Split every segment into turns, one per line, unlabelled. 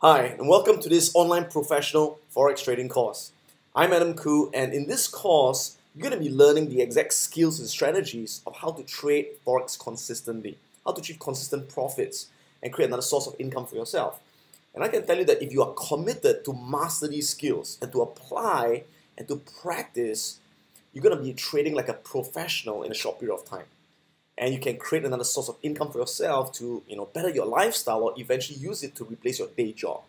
Hi, and welcome to this online professional forex trading course. I'm Adam Khoo, and in this course, you're going to be learning the exact skills and strategies of how to trade forex consistently, how to achieve consistent profits, and create another source of income for yourself. And I can tell you that if you are committed to master these skills and to apply and to practice, you're going to be trading like a professional in a short period of time and you can create another source of income for yourself to you know better your lifestyle or eventually use it to replace your day job.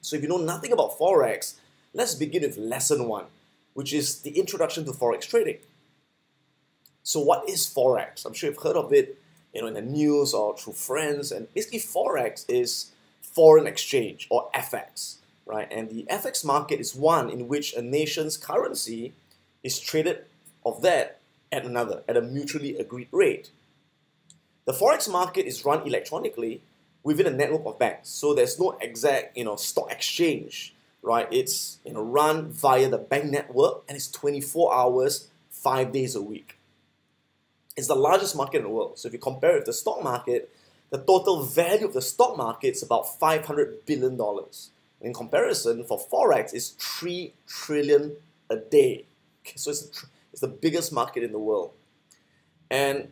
So if you know nothing about forex, let's begin with lesson one, which is the introduction to forex trading. So what is forex? I'm sure you've heard of it, you know, in the news or through friends. And basically, forex is foreign exchange or FX, right? And the FX market is one in which a nation's currency is traded of that at another at a mutually agreed rate. The forex market is run electronically within a network of banks, so there's no exact you know stock exchange, right? It's you know run via the bank network and it's 24 hours, five days a week. It's the largest market in the world. So if you compare it with the stock market, the total value of the stock market is about 500 billion dollars. In comparison, for forex, it's three trillion a day. Okay, so it's it's the biggest market in the world. And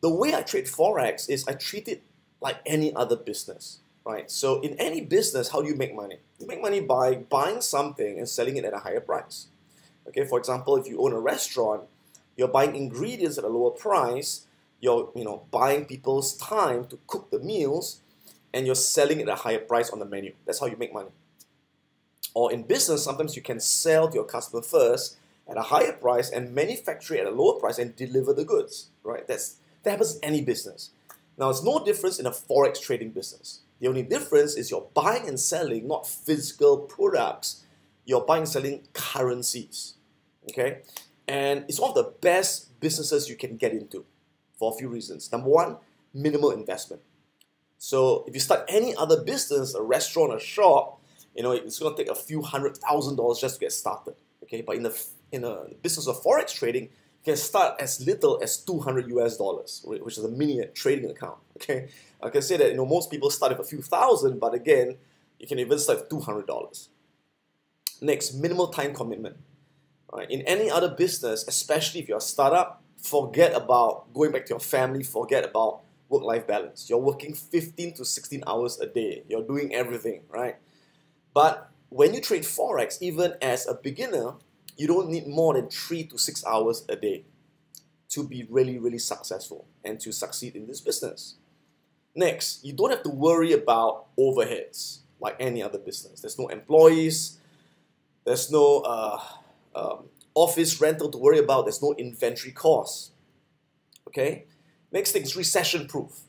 the way I trade Forex is I treat it like any other business, right? So in any business, how do you make money? You make money by buying something and selling it at a higher price. Okay, for example, if you own a restaurant, you're buying ingredients at a lower price, you're you know buying people's time to cook the meals, and you're selling it at a higher price on the menu. That's how you make money. Or in business, sometimes you can sell to your customer first at a higher price and manufacture it at a lower price and deliver the goods, right? That's, that happens in any business. Now, it's no difference in a forex trading business. The only difference is you're buying and selling not physical products, you're buying and selling currencies, okay? And it's one of the best businesses you can get into for a few reasons. Number one, minimal investment. So if you start any other business, a restaurant, a shop, you know, it's going to take a few hundred thousand dollars just to get started. Okay, but in the in a business of forex trading, you can start as little as 200 US dollars, which is a mini trading account. Okay, I can say that you know most people start with a few thousand, but again, you can even start with 200 dollars. Next, minimal time commitment. Right? In any other business, especially if you're a startup, forget about going back to your family, forget about work-life balance. You're working 15 to 16 hours a day. You're doing everything, right? But when you trade forex, even as a beginner, you don't need more than three to six hours a day to be really, really successful and to succeed in this business. Next, you don't have to worry about overheads like any other business. There's no employees, there's no uh, um, office rental to worry about, there's no inventory costs. Okay? Next thing is recession proof.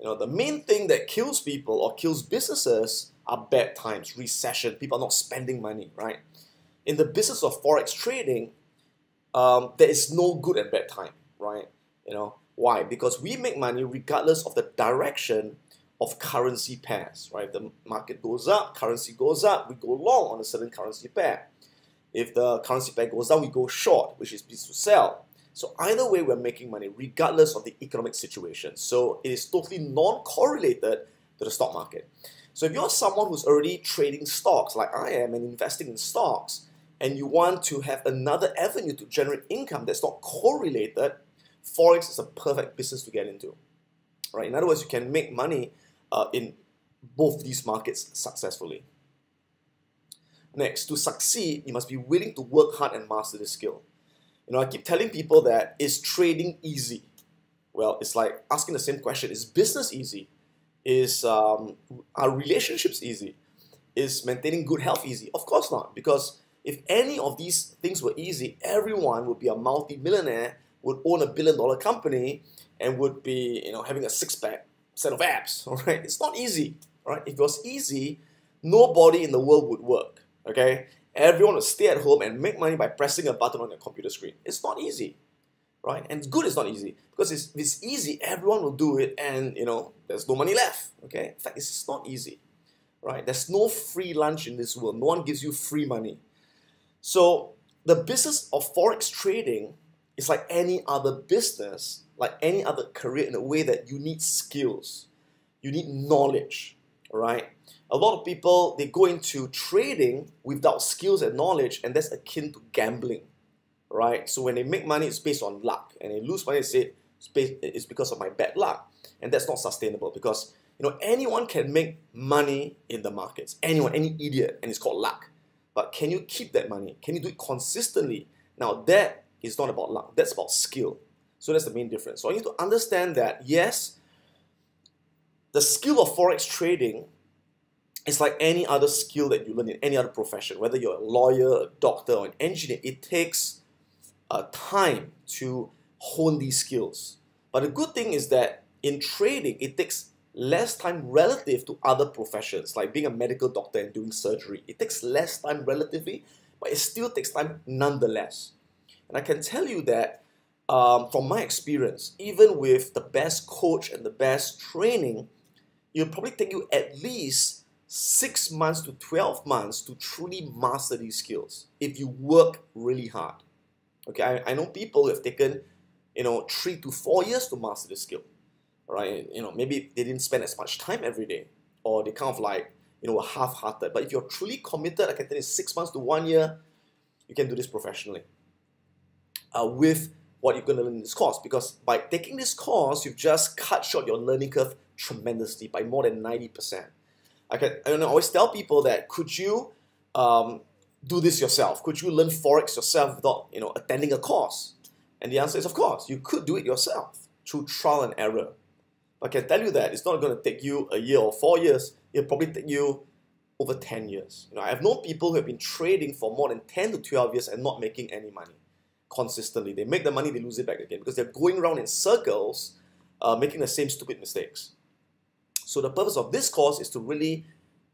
You know, the main thing that kills people or kills businesses are bad times, recession, people are not spending money, right? In the business of forex trading, um, there is no good and bad time, right? You know why? Because we make money regardless of the direction of currency pairs, right? If the market goes up, currency goes up, we go long on a certain currency pair. If the currency pair goes down, we go short, which is business to sell. So either way, we're making money regardless of the economic situation. So it is totally non-correlated to the stock market. So if you're someone who's already trading stocks like I am and investing in stocks, and you want to have another avenue to generate income that's not correlated, Forex is a perfect business to get into. Right? In other words, you can make money uh, in both these markets successfully. Next, to succeed, you must be willing to work hard and master the skill. You know, I keep telling people that is trading easy? Well, it's like asking the same question: Is business easy? Is um, are relationships easy? Is maintaining good health easy? Of course not, because if any of these things were easy, everyone would be a multi-millionaire, would own a billion-dollar company, and would be, you know, having a six-pack set of abs. All right, it's not easy. All right, if it was easy, nobody in the world would work. Okay, everyone would stay at home and make money by pressing a button on your computer screen. It's not easy, right? And good it's not easy because if it's easy, everyone will do it, and you know, there's no money left. Okay, in fact, it's not easy, right? There's no free lunch in this world. No one gives you free money. So the business of forex trading is like any other business, like any other career in a way that you need skills, you need knowledge. right? A lot of people they go into trading without skills and knowledge, and that's akin to gambling, right? So when they make money, it's based on luck, and they lose money, they say it's, because of my bad luck, and that's not sustainable because you know anyone can make money in the markets, anyone, any idiot, and it's called luck. But can you keep that money? Can you do it consistently? Now that is not about luck, that's about skill. So that's the main difference. So I need to understand that yes, the skill of forex trading is like any other skill that you learn in any other profession, whether you're a lawyer, a doctor, or an engineer. It takes uh, time to hone these skills. But the good thing is that in trading, it takes less time relative to other professions, like being a medical doctor and doing surgery. It takes less time relatively, but it still takes time nonetheless. And I can tell you that um, from my experience, even with the best coach and the best training, it'll probably take you at least six months to 12 months to truly master these skills if you work really hard. Okay, I, I know people who have taken, you know, three to four years to master the skill. Right? You know, maybe they didn't spend as much time every day, or they kind of like, you know, half-hearted. But if you're truly committed, I can tell you six months to one year, you can do this professionally. Uh, with what you're going to learn in this course because by taking this course, you've just cut short your learning curve tremendously by more than 90%. I can I always tell people that could you um, do this yourself? Could you learn Forex yourself without you know attending a course? And the answer is of course, you could do it yourself through trial and error. I can tell you that it's not going to take you a year or four years. It'll probably take you over 10 years. You know, I've known people who have been trading for more than 10 to 12 years and not making any money consistently. They make the money, they lose it back again because they're going around in circles uh, making the same stupid mistakes. So the purpose of this course is to really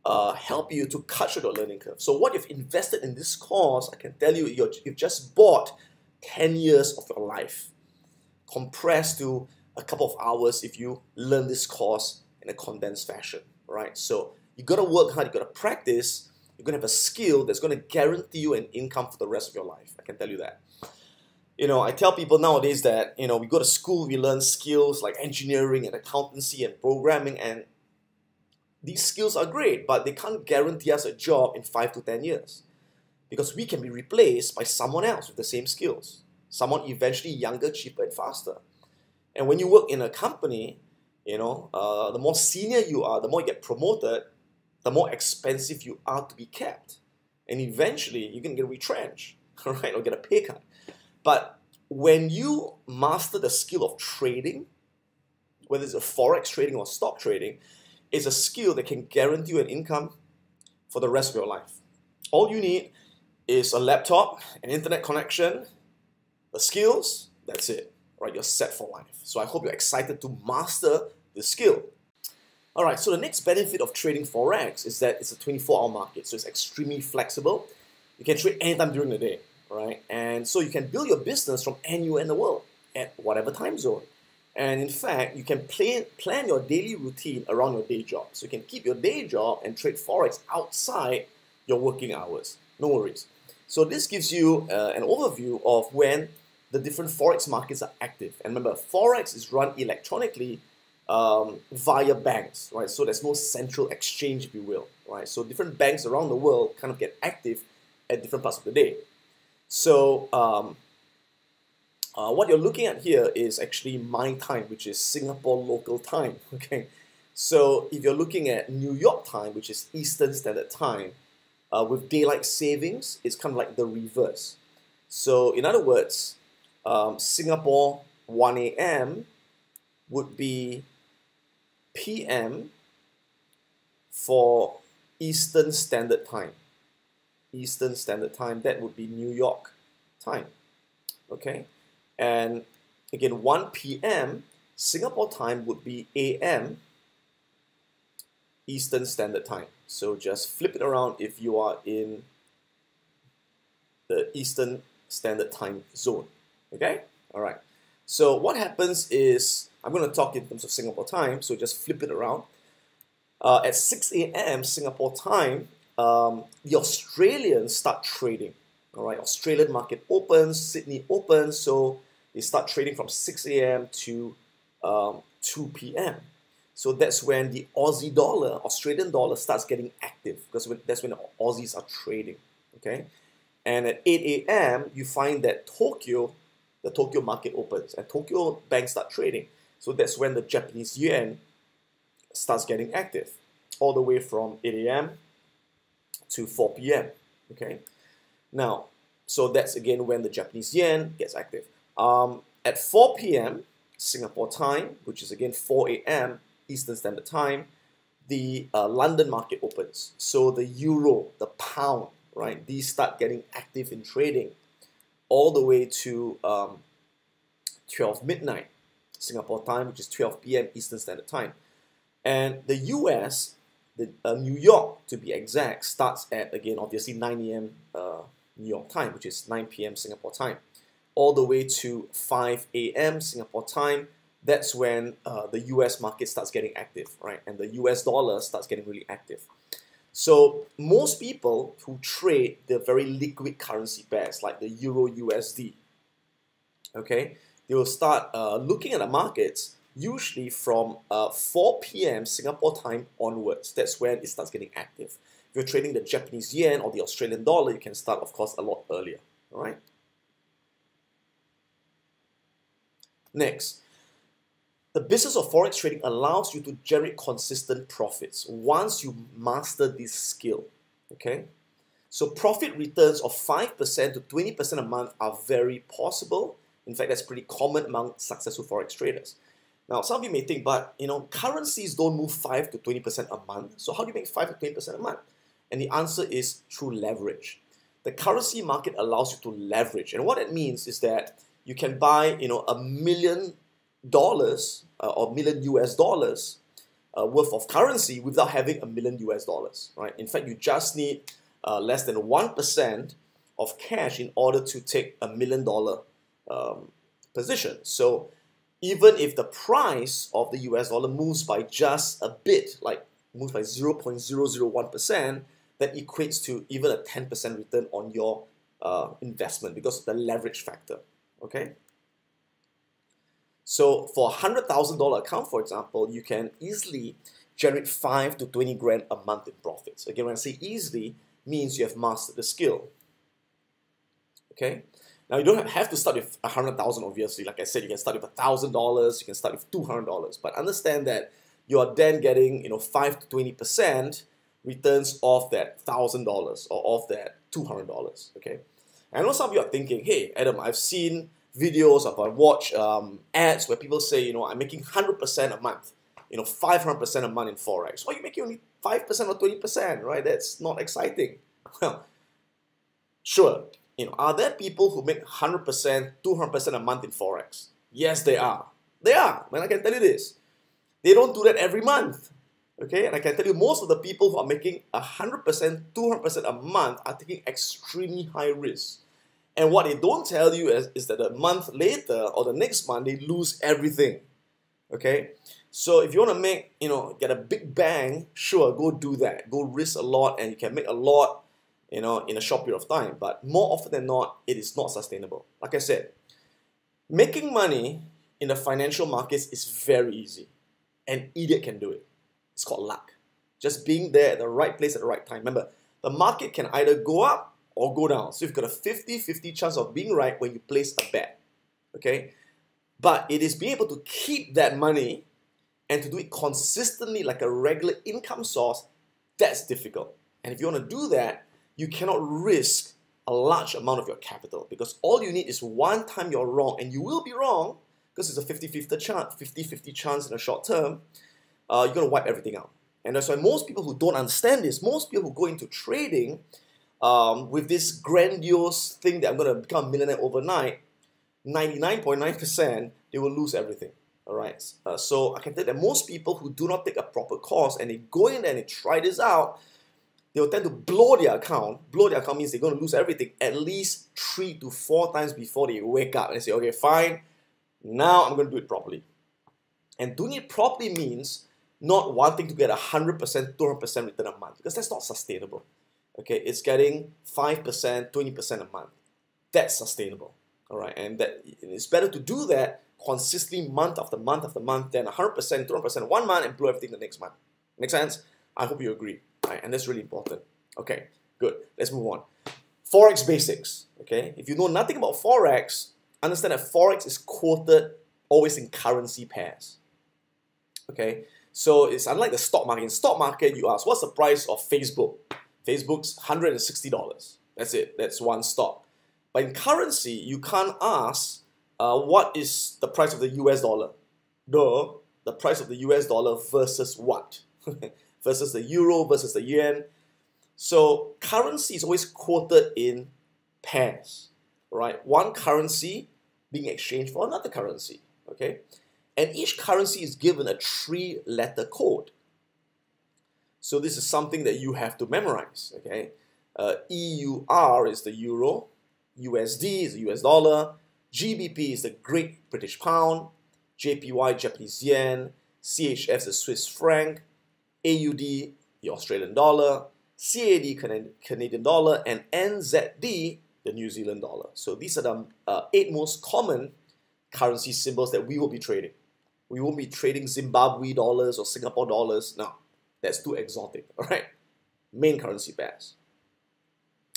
uh, help you to cut short your learning curve. So what you've invested in this course, I can tell you, you have just bought 10 years of your life compressed to a couple of hours if you learn this course in a condensed fashion, right? So you gotta work hard, you gotta practice, you're gonna have a skill that's gonna guarantee you an income for the rest of your life. I can tell you that you know, I tell people nowadays that, you know, we go to school, we learn skills like engineering and accountancy and programming, and these skills are great, but they can't guarantee us a job in five to 10 years because we can be replaced by someone else with the same skills, someone eventually younger, cheaper, and faster. And when you work in a company, you know, uh, the more senior you are, the more you get promoted, the more expensive you are to be kept. And eventually, you can get retrenched, right, or get a pay cut. But when you master the skill of trading, whether it's a forex trading or stock trading, it's a skill that can guarantee you an income for the rest of your life. All you need is a laptop, an internet connection, the skills, that's it. Right, you're set for life. So I hope you're excited to master the skill. All right, so the next benefit of trading forex is that it's a 24-hour market, so it's extremely flexible. You can trade anytime during the day right? And so you can build your business from anywhere in the world at whatever time zone. And in fact, you can plan, plan your daily routine around your day job. So you can keep your day job and trade Forex outside your working hours. No worries. So this gives you uh, an overview of when the different Forex markets are active. And remember, Forex is run electronically um, via banks, right? So there's no central exchange, if you will, right? So different banks around the world kind of get active at different parts of the day. So um, uh, what you're looking at here is actually my time, which is Singapore local time. Okay, so if you're looking at New York time, which is Eastern Standard Time, uh, with daylight savings, it's kind of like the reverse. So in other words, um, Singapore 1 a.m. would be p.m. for Eastern Standard Time. Eastern Standard Time, that would be New York time. Okay, and again, 1 p.m. Singapore time would be a.m. Eastern Standard Time. So just flip it around if you are in the Eastern Standard Time zone. Okay, all right. So what happens is I'm going to talk in terms of Singapore time. So just flip it around. Uh, at 6 a.m. Singapore time, um, the Australians start trading. All right, Australian market opens, Sydney opens, so they start trading from 6 a.m. to um, 2 p.m. So that's when the Aussie dollar, Australian dollar starts getting active because that's when the Aussies are trading. Okay, and at 8 a.m. you find that Tokyo, the Tokyo market opens and Tokyo banks start trading. So that's when the Japanese yen starts getting active, all the way from 8 a.m. to 4 p.m. Okay, now so that's again when the Japanese yen gets active. Um, at 4 p.m. Singapore time, which is again 4 a.m. Eastern Standard Time, the uh, London market opens. So the euro, the pound, right, these start getting active in trading all the way to um, 12 midnight Singapore time, which is 12 p.m. Eastern Standard Time. And the US, the, uh, New York to be exact, starts at again obviously 9 a.m. Uh, New York time, which is 9 p.m. Singapore time, all the way to 5 a.m. Singapore time. That's when uh, the US market starts getting active, right? And the US dollar starts getting really active. So most people who trade the very liquid currency pairs like the Euro USD, okay, they will start uh, looking at the markets usually from uh, 4 p.m. Singapore time onwards. That's when it starts getting active. If you're trading the Japanese yen or the Australian dollar, you can start, of course, a lot earlier. All right. Next, the business of forex trading allows you to generate consistent profits once you master this skill. Okay, so profit returns of 5% to 20% a month are very possible. In fact, that's pretty common among successful forex traders. Now, some of you may think, but you know, currencies don't move 5 to 20% a month. So how do you make 5 to 20% a month? And the answer is through leverage. The currency market allows you to leverage. And what it means is that you can buy, you know, a million dollars uh, or million US dollars uh, worth of currency without having a million US dollars, right? In fact, you just need uh, less than 1% of cash in order to take a million dollar um, position. So even if the price of the US dollar moves by just a bit, like moves by 0.001%, that equates to even a 10% return on your uh, investment because of the leverage factor. Okay. So for a hundred thousand dollar account, for example, you can easily generate five to twenty grand a month in profits. Again, when I say easily, means you have mastered the skill. Okay. Now you don't have to start with a hundred thousand. Obviously, like I said, you can start with a thousand dollars. You can start with two hundred dollars. But understand that you are then getting you know five to twenty percent returns off that $1,000 or off that $200, okay? I know some of you are thinking, hey, Adam, I've seen videos of, I watch um, ads where people say, you know, I'm making 100% a month, you know, 500% a month in Forex. Why are you making only 5% or 20%, right? That's not exciting. Well, sure, you know, are there people who make 100%, 200% a month in Forex? Yes, they are. They are, and I can tell you this. They don't do that every month. Okay, and I can tell you most of the people who are making 100%, 200% a month are taking extremely high risk. And what they don't tell you is, is that a month later or the next month they lose everything. Okay, so if you want to make, you know, get a big bang, sure, go do that. Go risk a lot and you can make a lot, you know, in a short period of time. But more often than not, it is not sustainable. Like I said, making money in the financial markets is very easy. An idiot can do it. It's called luck. Just being there at the right place at the right time. Remember, the market can either go up or go down. So you've got a 50-50 chance of being right when you place a bet. Okay? But it is being able to keep that money and to do it consistently like a regular income source, that's difficult. And if you want to do that, you cannot risk a large amount of your capital because all you need is one time you're wrong, and you will be wrong because it's a 50-50 chance, 50-50 chance in the short term uh, you're going to wipe everything out. And that's why most people who don't understand this, most people who go into trading um, with this grandiose thing that I'm going to become a millionaire overnight, 99.9% they will lose everything. All right. Uh, so I can tell that most people who do not take a proper course and they go in there and they try this out, they'll tend to blow their account. Blow their account means they're going to lose everything at least three to four times before they wake up and say, okay, fine, now I'm going to do it properly. And doing it properly means not wanting to get 100%, 200% return a month because that's not sustainable. Okay, it's getting 5%, 20% a month. That's sustainable. All right, and that it's better to do that consistently month after month after month, then 100%, 200% one month and blow everything the next month. Make sense? I hope you agree. Right? And that's really important. Okay, good. Let's move on. Forex basics. Okay, if you know nothing about Forex, understand that Forex is quoted always in currency pairs. Okay, so it's unlike the stock market. In stock market, you ask, what's the price of Facebook? Facebook's $160. That's it. That's one stock. But in currency, you can't ask uh, what is the price of the US dollar. No, the price of the US dollar versus what? versus the euro versus the yen. So currency is always quoted in pairs, right? One currency being exchanged for another currency, okay? And each currency is given a three-letter code. So this is something that you have to memorize, okay? Uh, EUR is the euro, USD is the US dollar, GBP is the Great British Pound, JPY Japanese yen, CHF is the Swiss franc, AUD the Australian dollar, CAD Canadian dollar, and NZD the New Zealand dollar. So these are the uh, eight most common currency symbols that we will be trading. We won't be trading Zimbabwe dollars or Singapore dollars. No, that's too exotic. All right, main currency pairs.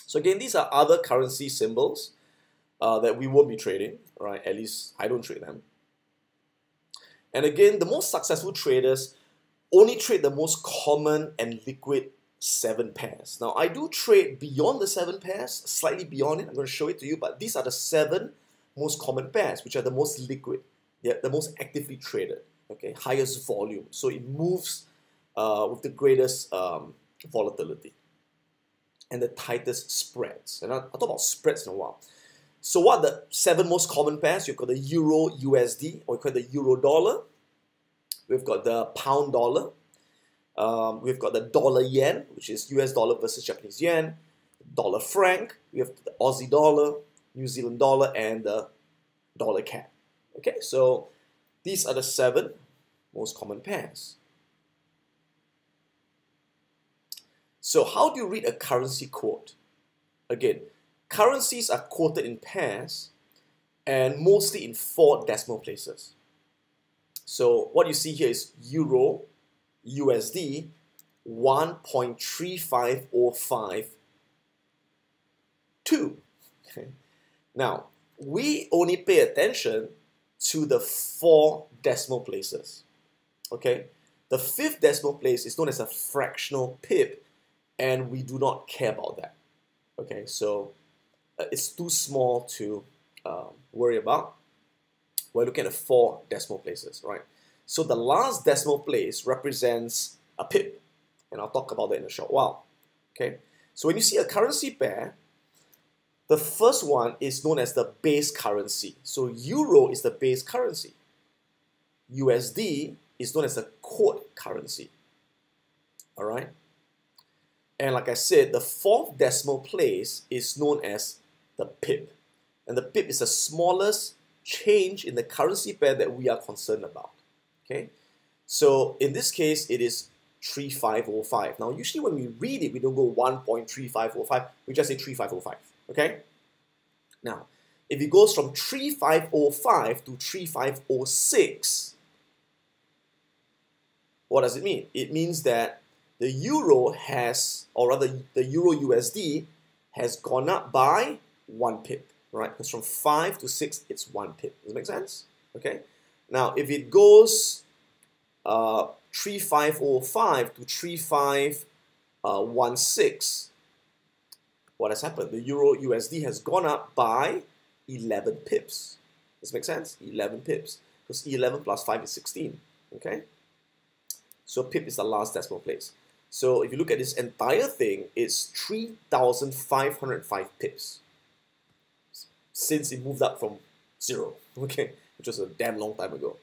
So again, these are other currency symbols uh, that we won't be trading. Right, at least I don't trade them. And again, the most successful traders only trade the most common and liquid seven pairs. Now, I do trade beyond the seven pairs, slightly beyond it. I'm going to show it to you, but these are the seven most common pairs, which are the most liquid, they're the most actively traded, okay, highest volume. So it moves uh, with the greatest um, volatility and the tightest spreads. And I'll, I'll talk about spreads in a while. So what the seven most common pairs? You've got the Euro USD, or you call the Euro dollar. We've got the pound dollar, um, we've got the dollar yen, which is US dollar versus Japanese yen, dollar franc, we have the Aussie dollar, New Zealand dollar, and the dollar CAD. Okay, so these are the seven most common pairs. So how do you read a currency quote? Again, currencies are quoted in pairs and mostly in four decimal places. So what you see here is euro, USD 1.3505 2. Okay. Now, we only pay attention to the four decimal places. Okay? The fifth decimal place is known as a fractional pip, and we do not care about that. Okay, so uh, it's too small to um, worry about. We're looking at four decimal places, right? So the last decimal place represents a pip, and I'll talk about that in a short while. Okay, so when you see a currency pair, the first one is known as the base currency. So euro is the base currency. USD is known as the quote currency. All right. And like I said, the fourth decimal place is known as the pip. And the pip is the smallest change in the currency pair that we are concerned about. Okay, so in this case, it is 3505. Now, usually when we read it, we don't go 1.3505, we just say 3505. Okay, now if it goes from 3505 to 3506, what does it mean? It means that the euro has, or rather the euro USD has gone up by one pip, right? Because from 5 to 6, it's one pip. Does that make sense? Okay. Now, if it goes uh, 3505 to 3516, what has happened? The Euro USD has gone up by 11 pips. Does this make sense? 11 pips. Because 11 plus 5 is 16. Okay? So pip is the last decimal place. So if you look at this entire thing, it's 3,505 pips since it moved up from zero. Okay? which was a damn long time ago.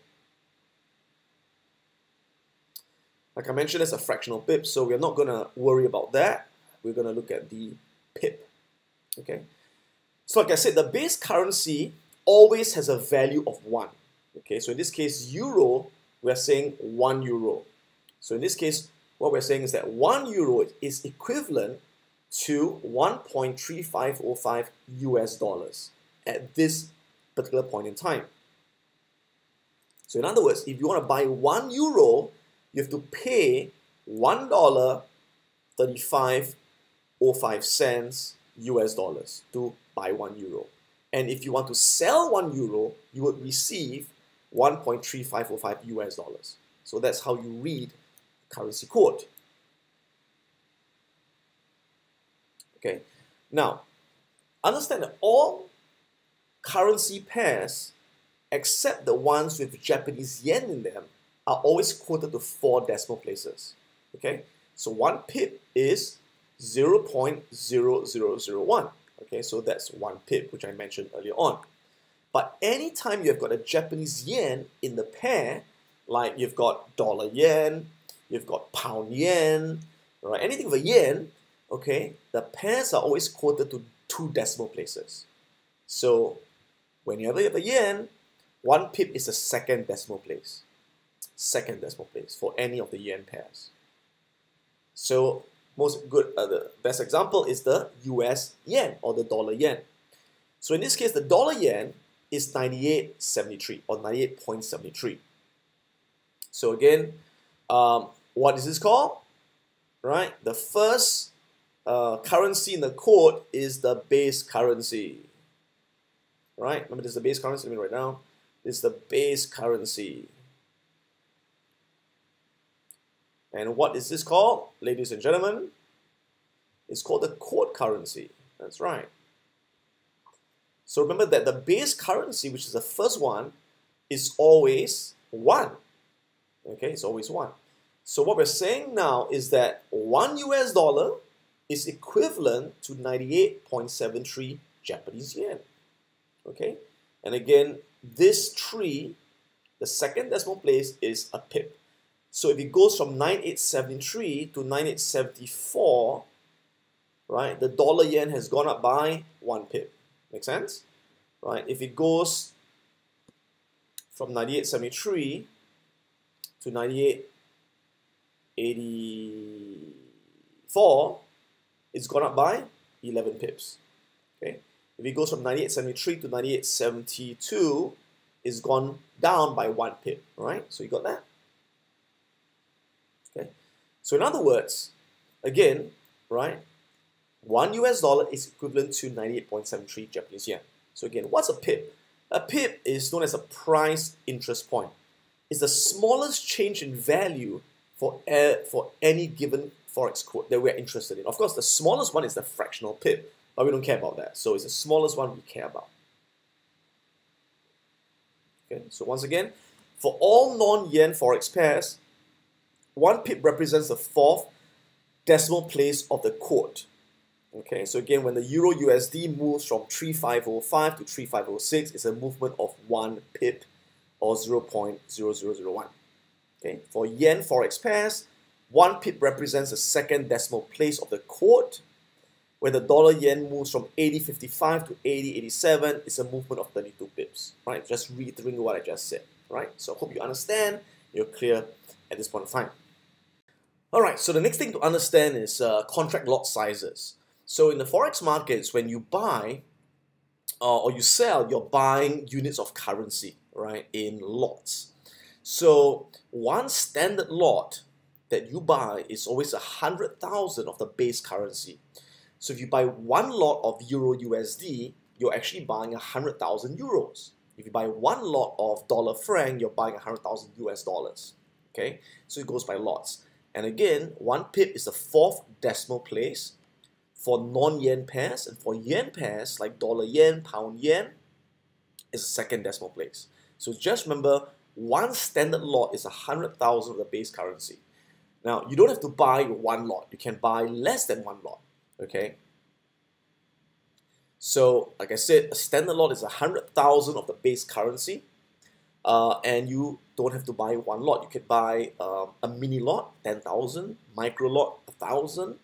Like I mentioned, it's a fractional pip, so we're not going to worry about that. We're going to look at the pip. Okay. So like I said, the base currency always has a value of 1. Okay, so in this case, euro, we're saying 1 euro. So in this case, what we're saying is that 1 euro is equivalent to 1.3505 US dollars at this particular point in time. So in other words, if you want to buy one euro, you have to pay one dollar thirty-five oh cents US dollars to buy one euro. And if you want to sell one euro, you would receive 1.3505 US dollars. So that's how you read currency quote. Okay, now understand that all currency pairs except the ones with Japanese yen in them are always quoted to four decimal places. Okay, so one pip is 0.0001. Okay, so that's one pip, which I mentioned earlier on. But anytime you've got a Japanese yen in the pair, like you've got dollar yen, you've got pound yen, right? Anything with a yen, okay, the pairs are always quoted to two decimal places. So whenever you have a yen, one pip is the second decimal place. Second decimal place for any of the yen pairs. So most good, uh, the best example is the US yen or the dollar yen. So in this case, the dollar yen is 98.73 or 98.73. So again, um, what is this called? Right, the first uh, currency in the code is the base currency. Right, remember this is the base currency. Let me right now. This is the base currency. And what is this called, ladies and gentlemen? It's called the quote currency. That's right. So remember that the base currency, which is the first one, is always 1. Okay, it's always 1. So what we're saying now is that 1 US dollar is equivalent to 98.73 Japanese yen. Okay, and again, this tree, the second decimal place is a pip. So if it goes from 9873 to 9874, right, the dollar yen has gone up by one pip. Make sense? Right? If it goes from 9873 to 9884, it's gone up by 11 pips. Okay? If it goes from 9873 to 9872, it's gone down by one pip, right? So you got that? Okay. So in other words, again, right, one US dollar is equivalent to 98.73 Japanese yen. So again, what's a pip? A pip is known as a price interest point. It's the smallest change in value for, uh, for any given forex quote that we're interested in. Of course, the smallest one is the fractional pip, but we don't care about that. So it's the smallest one we care about. Okay, so once again, for all non-yen forex pairs, one pip represents the fourth decimal place of the quote. Okay, so again, when the Euro USD moves from 3505 to 3506, it's a movement of one pip or 0.0001. Okay, for Yen Forex pairs, one pip represents the second decimal place of the quote. When the dollar yen moves from 80.55 to 80.87, it's a movement of 32 pips. Right, just reiterating what I just said. Right, so I hope you understand, you're clear at this point of time. Alright, so the next thing to understand is uh, contract lot sizes. So in the forex markets, when you buy uh, or you sell, you're buying units of currency, right, in lots. So one standard lot that you buy is always a hundred thousand of the base currency. So if you buy one lot of Euro USD, you're actually buying a hundred thousand euros. If you buy one lot of dollar franc, you're buying a hundred thousand US dollars. Okay, so it goes by lots. And again, one pip is the fourth decimal place for non-yen pairs, and for yen pairs like dollar yen, pound yen, is the second decimal place. So just remember, one standard lot is a hundred thousand of the base currency. Now you don't have to buy one lot; you can buy less than one lot. Okay. So, like I said, a standard lot is a hundred thousand of the base currency, uh, and you don't have to buy one lot. You can buy um, a mini lot, 10,000, micro lot, 1,000,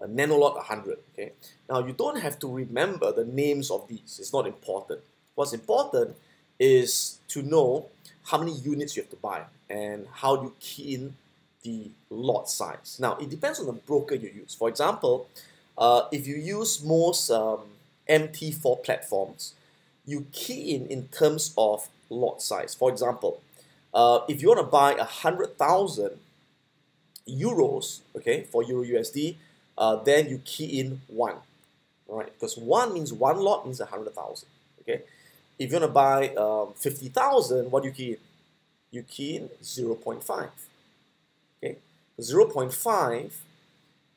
a nano lot, 100. Okay. Now, you don't have to remember the names of these. It's not important. What's important is to know how many units you have to buy and how you key in the lot size. Now, it depends on the broker you use. For example, uh, if you use most um, MT4 platforms, you key in in terms of lot size. For example, uh, if you want to buy a hundred thousand euros, okay, for Euro USD, uh, then you key in one, right? Because one means one lot means a hundred thousand, okay? If you want to buy um, fifty thousand, what do you key in? You key in zero point five, okay? Zero point five,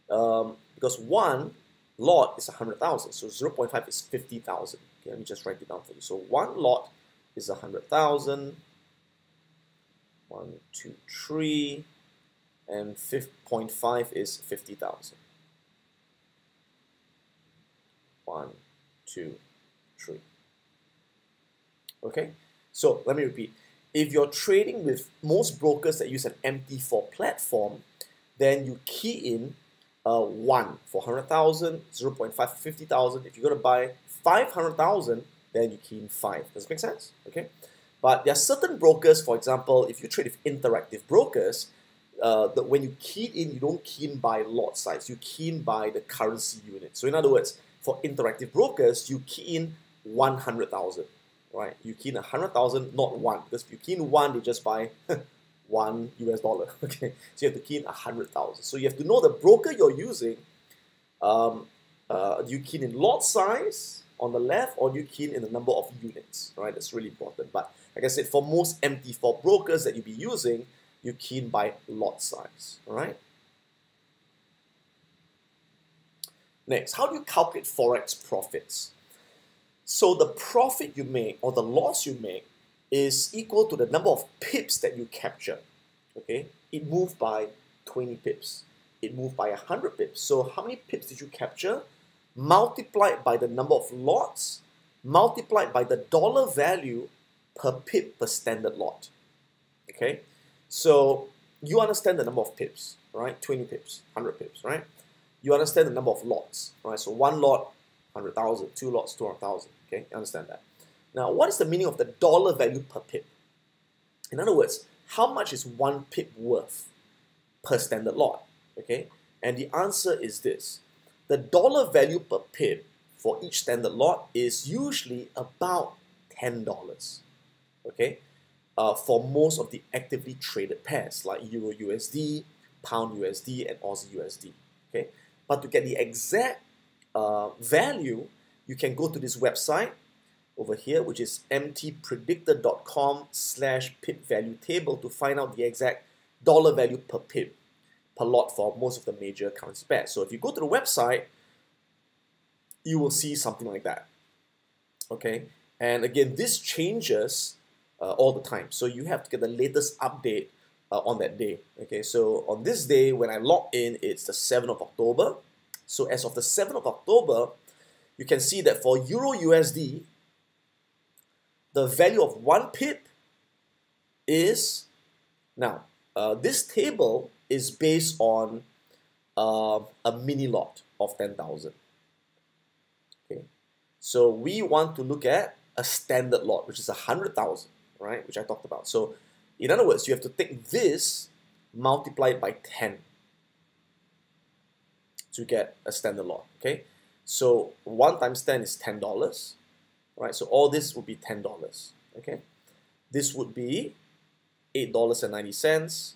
um, because one lot is a hundred thousand, so zero point five is fifty thousand. Okay, let me just write it down for you. So one lot is a hundred thousand. One, two, three, and 5.5 is 50,000. One, two, three. Okay, so let me repeat. If you're trading with most brokers that use an MT4 platform, then you key in uh, 1 for 100,000, 0.5 for 50,000. If you're going to buy 500,000, then you key in 5. Does it make sense? Okay. But there are certain brokers, for example, if you trade with interactive brokers, uh, that when you key in, you don't key in by lot size, you key in by the currency unit. So in other words, for interactive brokers, you key in 100,000, right? You key in 100,000, not one, because if you key in one, they just buy one US dollar, okay? So you have to key in 100,000. So you have to know the broker you're using, um, uh, you key in lot size on the left, or you key in the number of units, right? That's really important. But like I said, for most MT4 brokers that you'll be using, you key in by lot size, all right? Next, how do you calculate Forex profits? So the profit you make or the loss you make is equal to the number of pips that you capture, okay? It moved by 20 pips. It moved by 100 pips. So how many pips did you capture? Multiplied by the number of lots, multiplied by the dollar value per pip per standard lot, okay? So you understand the number of pips, right? 20 pips, 100 pips, right? You understand the number of lots, right? So one lot, 100,000, two lots, 200,000, okay? Understand that. Now, what is the meaning of the dollar value per pip? In other words, how much is one pip worth per standard lot, okay? And the answer is this. The dollar value per pip for each standard lot is usually about $10, okay? uh, for most of the actively traded pairs like Euro USD, Pound USD, and Aussie USD. Okay, but to get the exact uh, value, you can go to this website over here, which is mtpredictor.com slash pip value table to find out the exact dollar value per pip per lot for most of the major currency pairs. So if you go to the website, you will see something like that. Okay, and again, this changes uh, all the time. So you have to get the latest update uh, on that day. Okay, so on this day when I log in, it's the 7th of October. So as of the 7th of October, you can see that for Euro USD, the value of one pip is now uh, this table is based on uh, a mini lot of 10,000. Okay, so we want to look at a standard lot, which is 100,000 right? Which I talked about. So in other words, you have to take this multiplied by 10 to get a standard lot, okay? So 1 times 10 is $10, right? So all this would be $10, okay? This would be $8.90,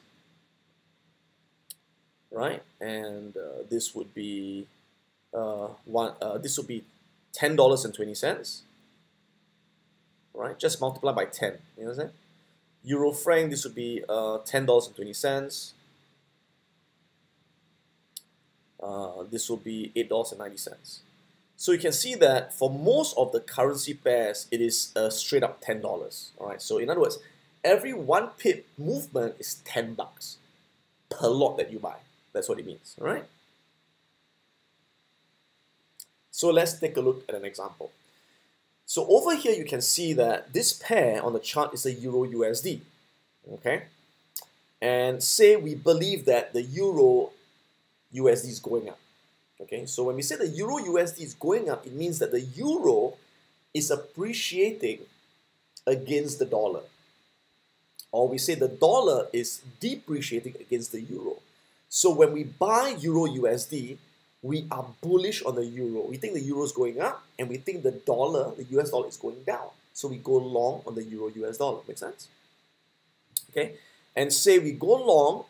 right? And uh, this would be uh, one. Uh, this would be ten dollars and twenty cents, right? Just multiply by 10, you understand? Euro franc, this would be uh, $10.20. Uh, this will be $8.90. So you can see that for most of the currency pairs, it is uh, straight up $10. All right. So in other words, every one pip movement is 10 bucks per lot that you buy. That's what it means. All right. So let's take a look at an example. So over here, you can see that this pair on the chart is a Euro USD, okay? And say we believe that the Euro USD is going up, okay? So when we say the Euro USD is going up, it means that the Euro is appreciating against the dollar. Or we say the dollar is depreciating against the Euro. So when we buy Euro USD, we are bullish on the euro. We think the euro is going up, and we think the dollar, the US dollar, is going down. So we go long on the euro US dollar. Make sense? Okay, and say we go long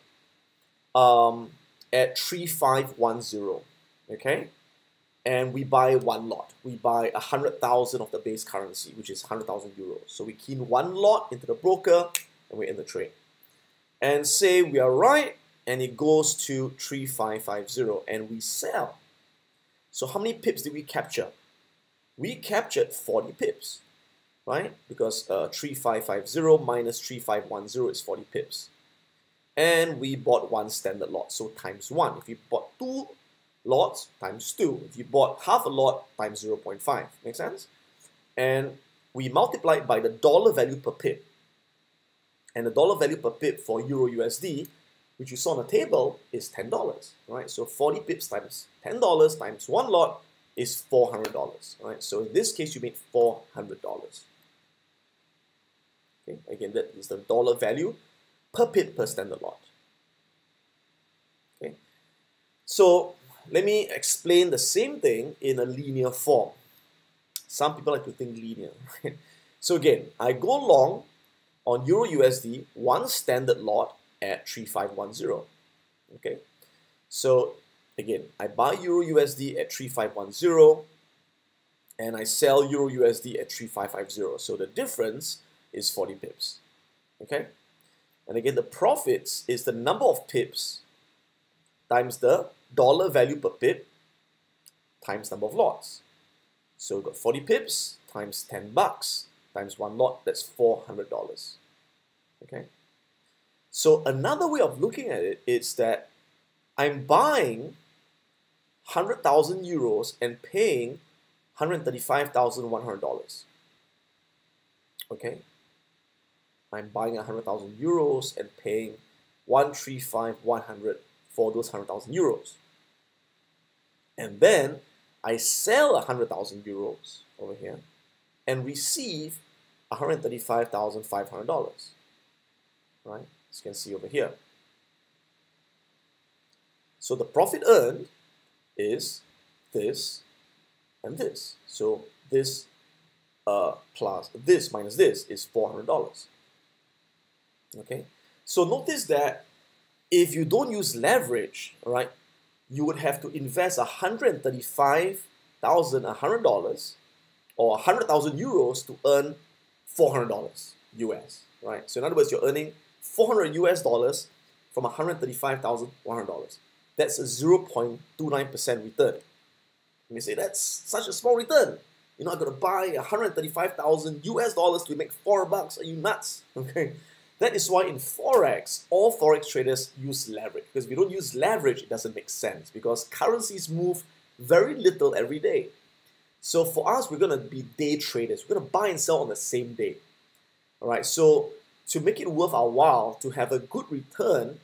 um, at 3510. Okay, and we buy one lot. We buy a hundred thousand of the base currency, which is hundred thousand euros. So we key one lot into the broker, and we're in the trade. And say we are right, and it goes to 3550, and we sell. So how many pips did we capture? We captured 40 pips, right? Because uh, 3550 minus 3510 is 40 pips. And we bought one standard lot, so times one. If you bought two lots times 2. If you bought half a lot times 0.5, make sense? And we multiplied by the dollar value per pip. And the dollar value per pip for Euro USD, which you saw on the table, is $10, right? So 40 pips times $10 times one lot is $400, right? So in this case, you made $400. Okay, again, that is the dollar value per pip per standard lot. Okay, so let me explain the same thing in a linear form. Some people like to think linear. so again, I go long on Euro USD, one standard lot at 3510. Okay. So again, I buy Euro USD at 3510 and I sell Euro USD at 3550. So the difference is 40 pips. Okay. And again, the profits is the number of pips times the dollar value per pip times number of lots. So we've got 40 pips times 10 bucks times one lot, that's $400. Okay. So another way of looking at it is that I'm buying 100,000 euros and paying $135,100. Okay. I'm buying 100,000 euros and paying 135,100 for those 100,000 euros. And then I sell 100,000 euros over here and receive $135,500. Right? As you can see over here. So the profit earned is this and this. So this uh, plus this minus this is $400. Okay? So notice that if you don't use leverage, right, you would have to invest $135,100 or 100,000 euros to earn $400 US, right? So in other words, you're earning 400 US dollars from $135,100. That's a 0.29% return. You say that's such a small return. You're not going to buy 135,000 US dollars to make four bucks. Are you nuts? Okay. That is why in Forex, all Forex traders use leverage. Because if you don't use leverage, it doesn't make sense because currencies move very little every day. So for us, we're going to be day traders. We're going to buy and sell on the same day. All right. So to make it worth our while, to have a good return,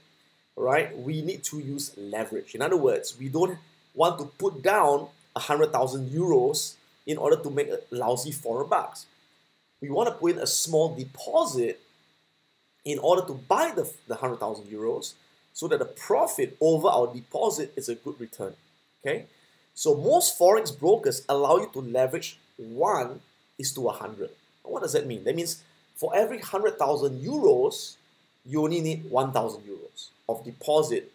right, we need to use leverage. In other words, we don't want to put down 100,000 euros in order to make a lousy 400 bucks. We want to put in a small deposit in order to buy the, the 100,000 euros so that the profit over our deposit is a good return. Okay, so most forex brokers allow you to leverage one is to 100. What does that mean? That means for every 100,000 euros, you only need 1,000 euros of deposit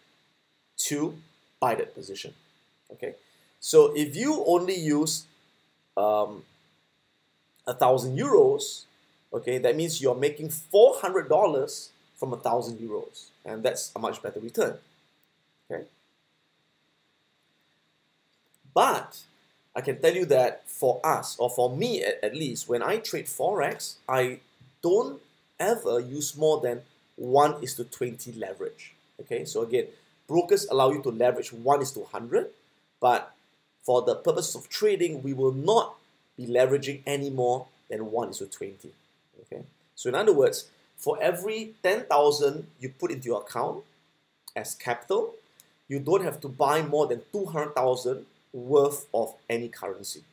to buy that position. Okay, so if you only use um, a thousand euros okay, that means you're making $400 from a thousand euros, and that's a much better return, okay? But I can tell you that for us, or for me at, at least, when I trade Forex, I don't ever use more than 1 is to 20 leverage, okay? So again, brokers allow you to leverage 1 is to 100, but for the purpose of trading, we will not be leveraging any more than 1 is to 20. So in other words, for every 10,000 you put into your account as capital, you don't have to buy more than 200,000 worth of any currency.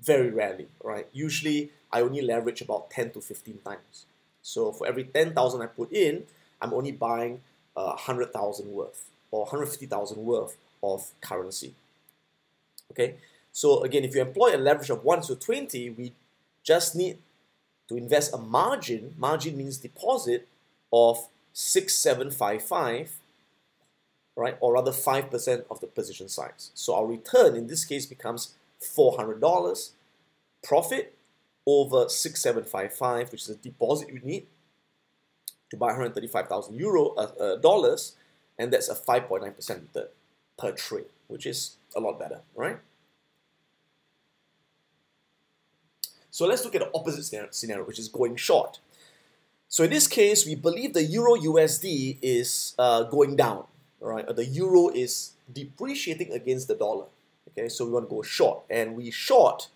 Very rarely, right? Usually I only leverage about 10 to 15 times. So for every 10,000 I put in, I'm only buying uh, 100,000 worth or 150,000 worth of currency. Okay, so again, if you employ a leverage of 1 to 20, we just need to invest a margin, margin means deposit, of 6755, right, or rather 5% of the position size. So our return in this case becomes $400 profit over 6755, which is a deposit you need to buy 135,000 euro uh, uh, dollars, and that's a 5.9% return per trade, which is a lot better, right? So let's look at the opposite scenario, which is going short. So in this case, we believe the euro USD is uh, going down, right? The euro is depreciating against the dollar. Okay, so we want to go short, and we short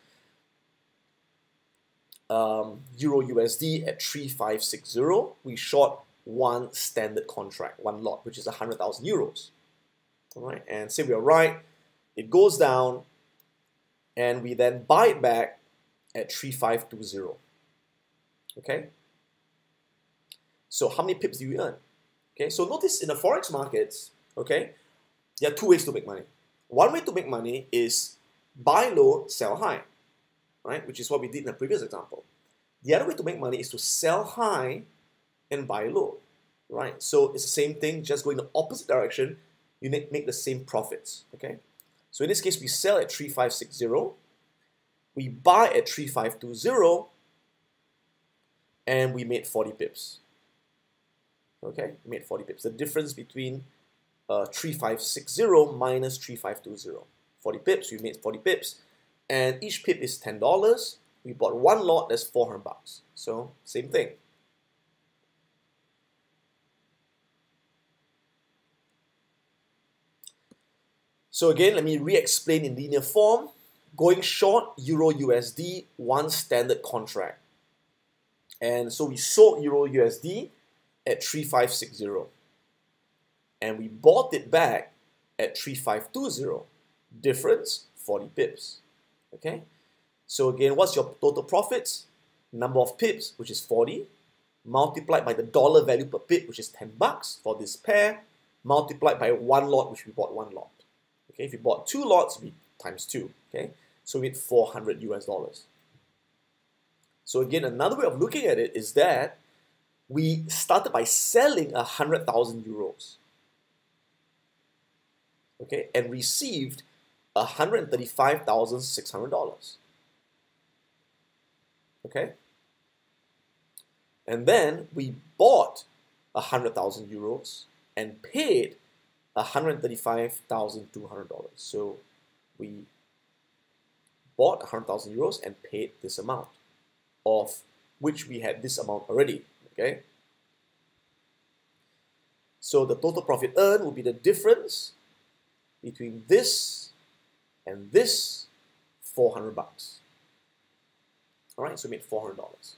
um, euro USD at 3560. We short one standard contract, one lot, which is 100,000 euros. All right, and say we are right, it goes down, and we then buy it back at 3520. Okay? So how many pips do you earn? Okay, so notice in the forex markets, okay, there are two ways to make money. One way to make money is buy low, sell high, right? Which is what we did in the previous example. The other way to make money is to sell high and buy low, right? So it's the same thing, just going the opposite direction, you make, make the same profits, okay? So in this case, we sell at 3560, we buy at 3520 and we made 40 pips. Okay, we made 40 pips. The difference between uh, 3560 minus 3520. 40 pips, we made 40 pips. And each pip is $10. We bought one lot, that's 400 bucks. So, same thing. So again, let me re-explain in linear form going short Euro USD, one standard contract. And so we sold Euro USD at 3560 and we bought it back at 3520. Difference 40 pips. Okay? So again, what's your total profits? Number of pips, which is 40, multiplied by the dollar value per pip, which is 10 bucks for this pair, multiplied by one lot, which we bought one lot. Okay, if you bought two lots, we times two. Okay, so we made 400 US dollars. So again, another way of looking at it is that we started by selling 100,000 euros. Okay, and received $135,600. Okay? And then we bought 100,000 euros and paid $135,200. So we bought 100,000 euros and paid this amount, of which we had this amount already, okay? So the total profit earned will be the difference between this and this 400 bucks. All right, so we made $400.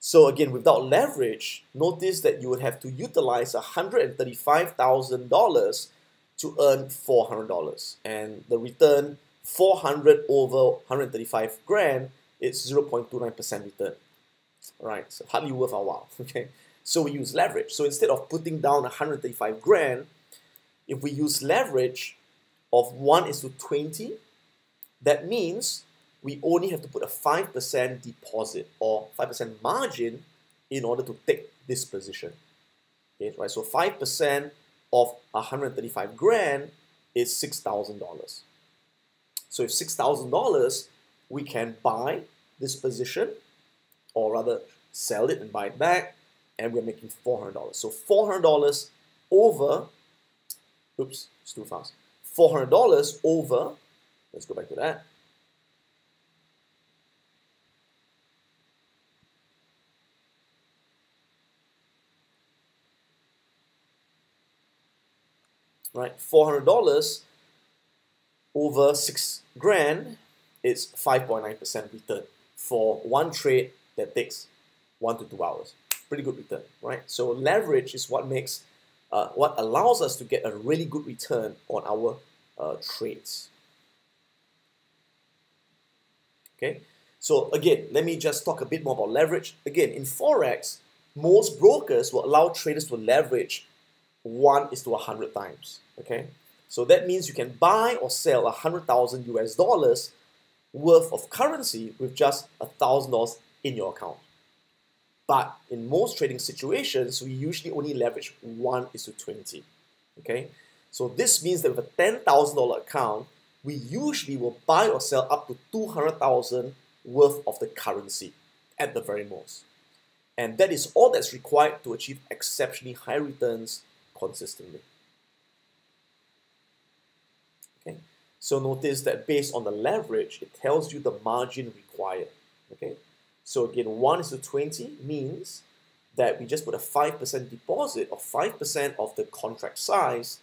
So again, without leverage, notice that you would have to utilize $135,000 to earn $400. And the return 400 over 135 grand, it's 0.29% return. Right, so hardly worth our while. Okay, so we use leverage. So instead of putting down 135 grand, if we use leverage of 1 is to 20, that means we only have to put a 5% deposit or 5% margin in order to take this position. Okay, right? So 5% of 135 grand is $6,000. So if $6,000, we can buy this position or rather sell it and buy it back and we're making $400. So $400 over, oops, it's too fast. $400 over, let's go back to that, right? $400 over six grand, it's 5.9% return for one trade that takes one to two hours. Pretty good return, right? So leverage is what makes, uh, what allows us to get a really good return on our uh, trades. Okay, so again, let me just talk a bit more about leverage. Again, in Forex, most brokers will allow traders to leverage 1 is to 100 times. Okay, so that means you can buy or sell 100,000 US dollars worth of currency with just $1,000 in your account. But in most trading situations, we usually only leverage 1 is to 20. Okay? So this means that with a $10,000 account, we usually will buy or sell up to 200,000 worth of the currency at the very most. And that is all that's required to achieve exceptionally high returns consistently. Okay, so notice that based on the leverage, it tells you the margin required. Okay, so again, 1 is to 20 means that we just put a 5% deposit or 5% of the contract size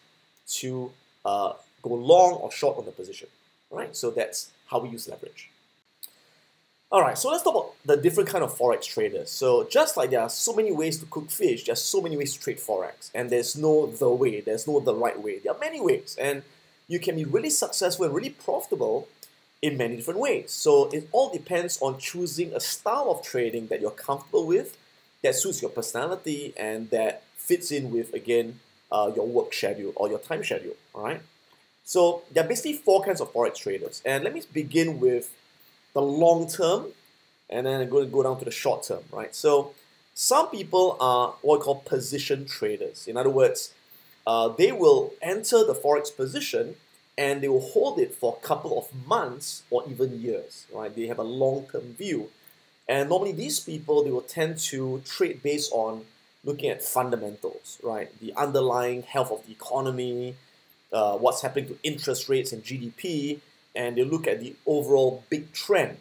to uh, go long or short on the position. Right, so that's how we use leverage. All right, so let's talk about the different kind of forex traders. So just like there are so many ways to cook fish, there's so many ways to trade forex, and there's no the way, there's no the right way. There are many ways, and you can be really successful and really profitable in many different ways. So it all depends on choosing a style of trading that you're comfortable with, that suits your personality, and that fits in with again uh, your work schedule or your time schedule. All right. So there are basically four kinds of forex traders, and let me begin with the long term, and then I'm going to go down to the short term, right? So some people are what we call position traders. In other words, uh, they will enter the forex position and they will hold it for a couple of months or even years, right? They have a long-term view. And normally these people, they will tend to trade based on looking at fundamentals, right? The underlying health of the economy, uh, what's happening to interest rates and GDP, and they look at the overall big trend.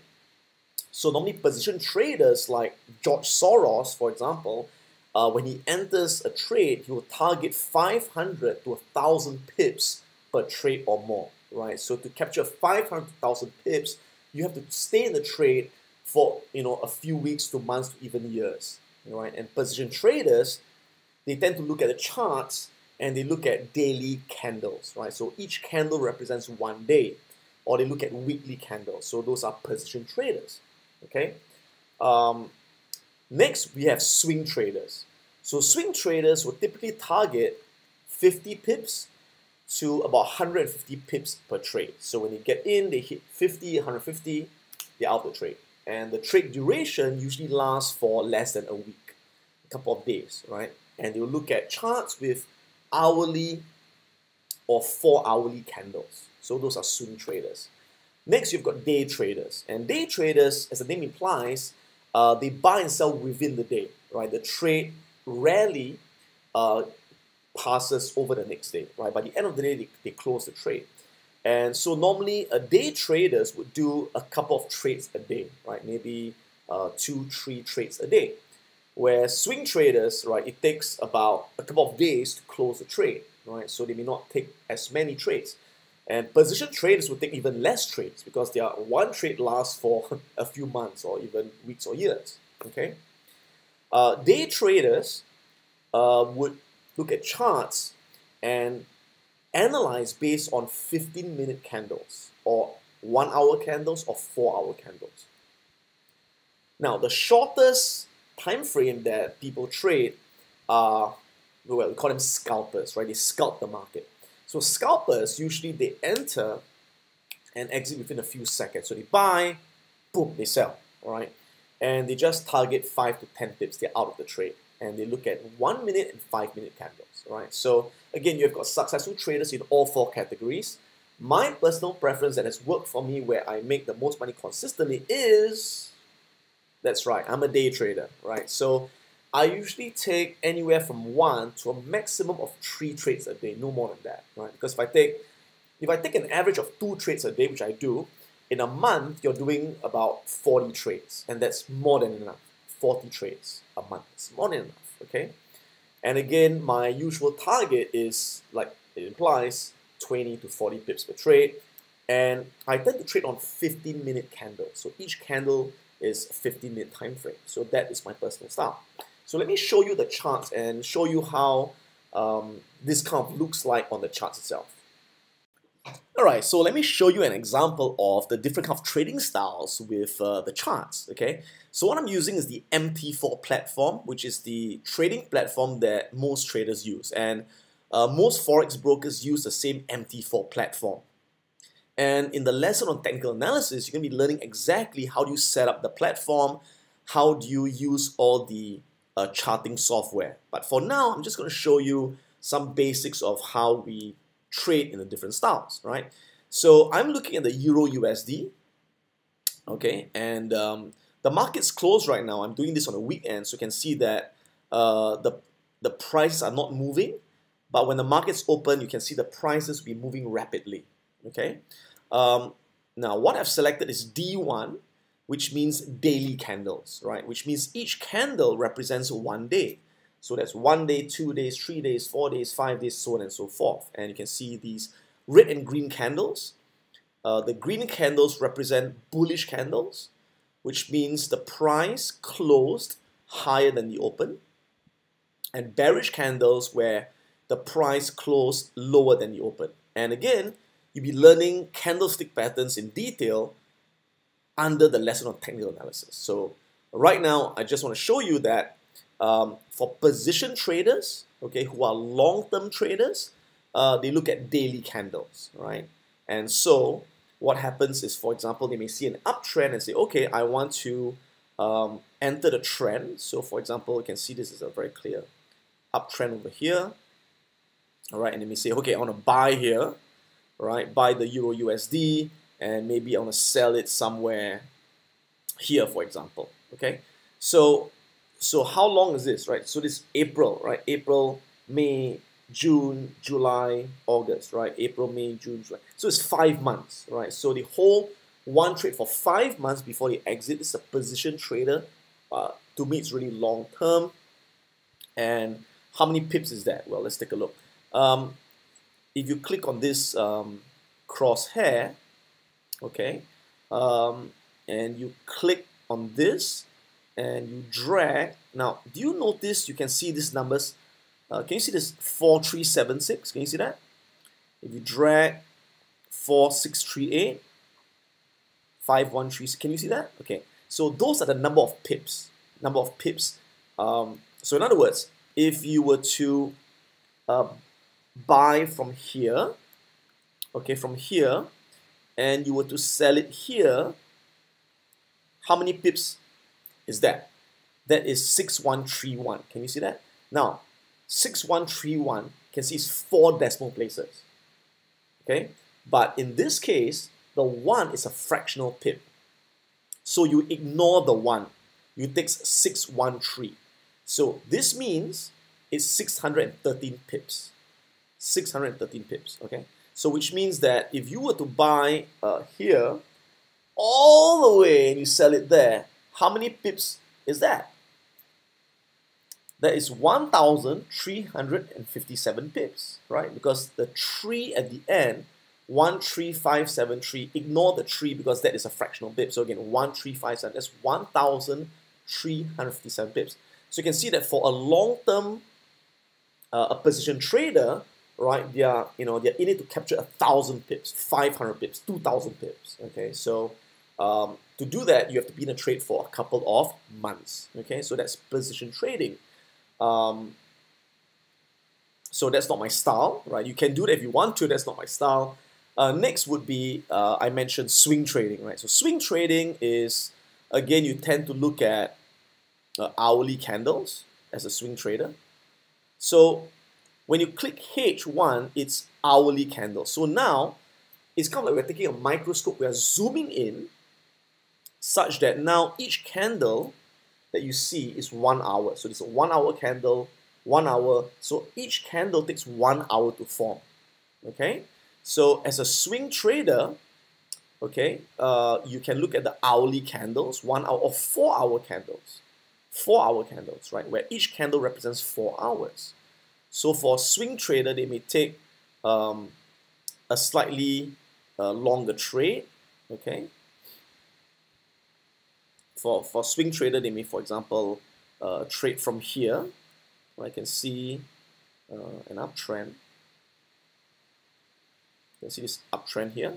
So normally position traders like George Soros, for example, uh, when he enters a trade, he will target 500 to 1,000 pips per trade or more, right? So to capture 500,000 pips, you have to stay in the trade for you know a few weeks to months to even years, right? And position traders, they tend to look at the charts and they look at daily candles, right? So each candle represents one day or they look at weekly candles. So those are position traders. Okay. Um, next, we have swing traders. So swing traders will typically target 50 pips to about 150 pips per trade. So when they get in, they hit 50, 150, they're out the trade. And the trade duration usually lasts for less than a week, a couple of days, right? And they'll look at charts with hourly or four hourly candles. So those are swing traders. Next, you've got day traders. And day traders, as the name implies, uh, they buy and sell within the day, right? The trade rarely uh, passes over the next day, right? By the end of the day, they, they close the trade. And so normally a day traders would do a couple of trades a day, right? Maybe uh, two, three trades a day. Where swing traders, right, it takes about a couple of days to close the trade, right? So they may not take as many trades. And position traders would take even less trades because their one trade lasts for a few months or even weeks or years. Okay. Uh, day traders uh, would look at charts and analyze based on 15 minute candles or one hour candles or four hour candles. Now, the shortest time frame that people trade are, well, we call them scalpers, right? They scalp the market. So scalpers, usually they enter and exit within a few seconds. So they buy, boom, they sell, all right? And they just target five to 10 pips, they're out of the trade. And they look at one minute and five minute candles, all right? So again, you've got successful traders in all four categories. My personal preference that has worked for me where I make the most money consistently is, that's right, I'm a day trader, right? So I usually take anywhere from one to a maximum of three trades a day, no more than that, right? Because if I take if I take an average of two trades a day, which I do, in a month you're doing about 40 trades, and that's more than enough. 40 trades a month, it's more than enough, okay? And again, my usual target is like it implies 20 to 40 pips per trade, and I tend to trade on 15 minute candles. So each candle is a 15 minute time frame. So that is my personal style. So let me show you the charts and show you how um, this kind of looks like on the charts itself. Alright, so let me show you an example of the different kind of trading styles with uh, the charts, okay? So what I'm using is the MT4 platform, which is the trading platform that most traders use. And uh, most Forex brokers use the same MT4 platform. And in the lesson on technical analysis, you're going to be learning exactly how do you set up the platform, how do you use all the uh, charting software. But for now, I'm just going to show you some basics of how we trade in the different styles, right? So I'm looking at the Euro USD, okay, and um, the market's closed right now. I'm doing this on a weekend, so you can see that uh, the the prices are not moving, but when the market's open, you can see the prices be moving rapidly, okay. Um, now, what I've selected is D1, which means daily candles, right? Which means each candle represents one day. So that's one day, two days, three days, four days, five days, so on and so forth. And you can see these red and green candles. Uh, the green candles represent bullish candles, which means the price closed higher than the open. And bearish candles where the price closed lower than the open. And again, you'll be learning candlestick patterns in detail under the lesson of technical analysis. So right now, I just want to show you that um, for position traders, okay, who are long-term traders, uh, they look at daily candles, right? And so what happens is, for example, they may see an uptrend and say, okay, I want to um, enter the trend. So for example, you can see this is a very clear uptrend over here. All right, and they may say, okay, I want to buy here, right? Buy the Euro USD, and maybe I want to sell it somewhere here, for example. Okay, so so how long is this, right? So this April, right? April, May, June, July, August, right? April, May, June, July. So it's five months, right? So the whole one trade for five months before the exit is a position trader. Uh, to me, it's really long term. And how many pips is that? Well, let's take a look. Um, if you click on this um, crosshair, okay, um, and you click on this and you drag. Now, do you notice you can see these numbers? Uh, can you see this 4376? Can you see that? If you drag 4638, 513, can you see that? Okay, so those are the number of pips. Number of pips. Um, so in other words, if you were to uh, buy from here, okay, from here, and you were to sell it here, how many pips is that? That is 6131. Can you see that? Now, 6131 can see is four decimal places. Okay? But in this case, the 1 is a fractional pip. So you ignore the 1. You take 613. So this means it's 613 pips. 613 pips, okay? So which means that if you were to buy uh, here, all the way and you sell it there, how many pips is that? That is 1,357 pips, right? Because the 3 at the end, 13573, ignore the 3 because that is a fractional pip. So again, 1357, that's 1,357 pips. So you can see that for a long-term uh, a position trader, right? They are, you know, they're in it to capture a thousand pips, 500 pips, 2,000 pips. Okay, so um, to do that, you have to be in a trade for a couple of months. Okay, so that's position trading. Um, so that's not my style, right? You can do that if you want to. That's not my style. Uh, next would be uh, I mentioned swing trading, right? So swing trading is again you tend to look at uh, hourly candles as a swing trader. So when you click H1, it's hourly candle. So now, it's kind of like we're taking a microscope, we are zooming in such that now each candle that you see is one hour. So it's a one hour candle, one hour. So each candle takes one hour to form. Okay? So as a swing trader, okay, uh, you can look at the hourly candles, one hour or four hour candles. Four hour candles, right? Where each candle represents four hours. So for swing trader, they may take um, a slightly uh, longer trade, okay? For, for swing trader, they may, for example, uh, trade from here. I can see uh, an uptrend. You can see this uptrend here,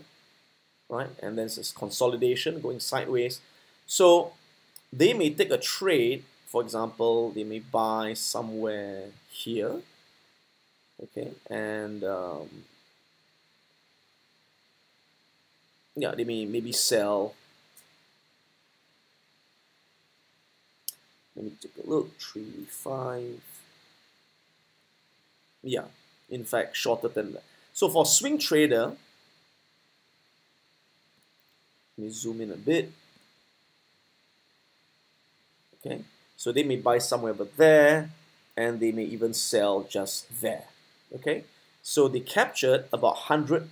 right? And then this consolidation going sideways. So they may take a trade, for example, they may buy somewhere here, okay and um, yeah they may maybe sell Let me take a look. Three, five. Yeah, in fact, shorter than that. So for swing trader, let me zoom in a bit. Okay, so they may buy somewhere but there, and they may even sell just there. Okay, so they captured about 100.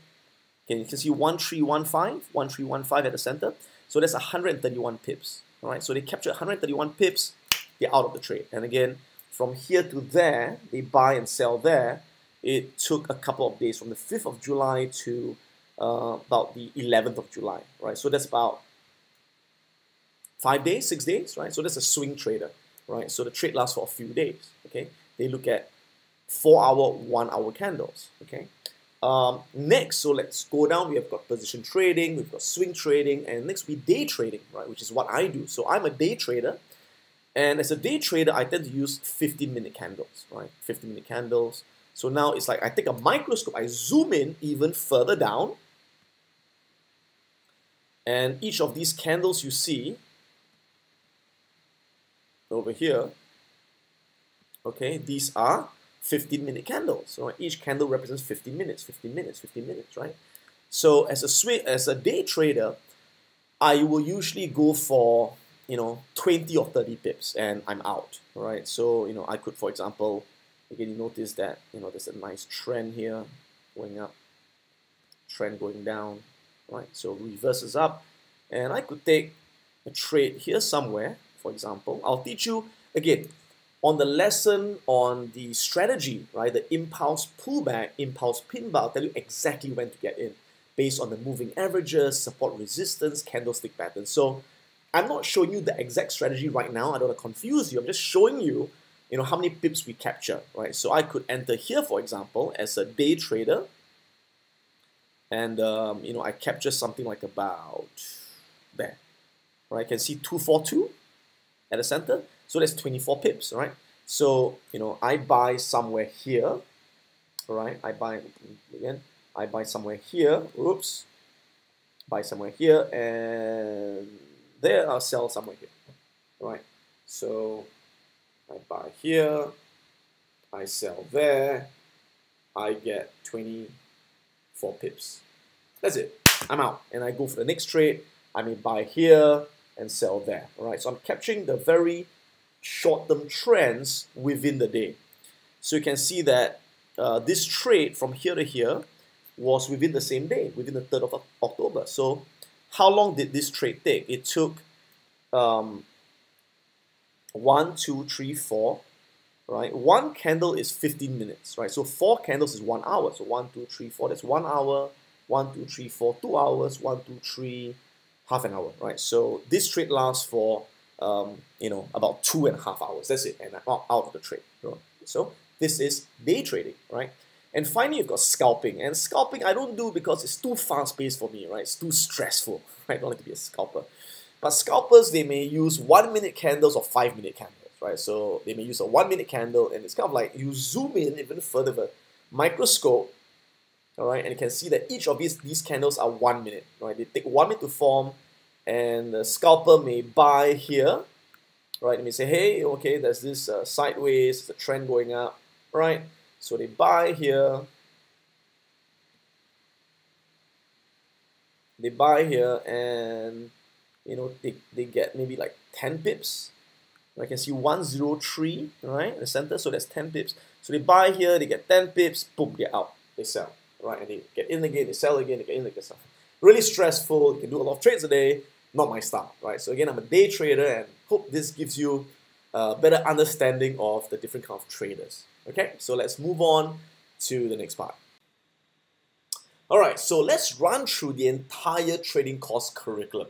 Okay, you can see 1315, 1315 at the center. So that's 131 pips. All right, so they captured 131 pips, they're out of the trade. And again, from here to there, they buy and sell there. It took a couple of days from the 5th of July to uh, about the 11th of July, right? So that's about five days, six days, right? So that's a swing trader, right? So the trade lasts for a few days, okay? They look at four hour, one hour candles, okay? Um, next, so let's go down. We have got position trading, we've got swing trading, and next we day trading, right? Which is what I do. So I'm a day trader, and as a day trader, I tend to use 15 minute candles, right? 15 minute candles. So now it's like I take a microscope, I zoom in even further down, and each of these candles you see over here, okay, these are 15 minute candles. So each candle represents 15 minutes, 15 minutes, 15 minutes, right? So as a swing, as a day trader, I will usually go for you know 20 or 30 pips and I'm out, right? So you know I could, for example, again you notice that you know there's a nice trend here going up, trend going down, right? So reverses up, and I could take a trade here somewhere, for example. I'll teach you again on the lesson on the strategy, right? The impulse pullback, impulse pin bar, I'll tell you exactly when to get in based on the moving averages, support resistance, candlestick pattern. So I'm not showing you the exact strategy right now. I don't want to confuse you. I'm just showing you, you know, how many pips we capture, right? So I could enter here, for example, as a day trader, and um, you know, I capture something like about there, right? I can see 242 at the center. So that's 24 pips, right? So, you know, I buy somewhere here, right? I buy, again, I buy somewhere here, oops, buy somewhere here, and there I'll sell somewhere here, right? So, I buy here, I sell there, I get 24 pips. That's it. I'm out. And I go for the next trade. I may buy here and sell there. All right. So I'm capturing the very short-term trends within the day. So you can see that uh, this trade from here to here was within the same day, within the 3rd of October. So how long did this trade take? It took um, one, two, three, four, right? One candle is 15 minutes, right? So four candles is one hour. So one, two, three, four, that's one hour. One, two, three, four, two hours. One, two, three, half an hour, right? So this trade lasts for um, you know, about two and a half hours. That's it, and I'm out of the trade. So this is day trading, right? And finally, you've got scalping. And scalping, I don't do because it's too fast-paced for me, right? It's too stressful. Right? I don't like to be a scalper. But scalpers, they may use one-minute candles or five-minute candles, right? So they may use a one-minute candle, and it's kind of like you zoom in even further with a microscope, all right? And you can see that each of these these candles are one minute, right? They take one minute to form, and the scalper may buy here, right? They may say, hey, okay, there's this uh, sideways, the trend going up, right? So they buy here, they buy here, and you know they, they get maybe like 10 pips. I can see 103, right, the center, so that's 10 pips. So they buy here, they get 10 pips, boom, they're out, they sell, right? And they get in again, they sell again, they get in, they get sell. Really stressful, you can do a lot of trades a day, not my style, right? So again, I'm a day trader and hope this gives you a better understanding of the different kind of traders. Okay, so let's move on to the next part. Alright, so let's run through the entire trading course curriculum.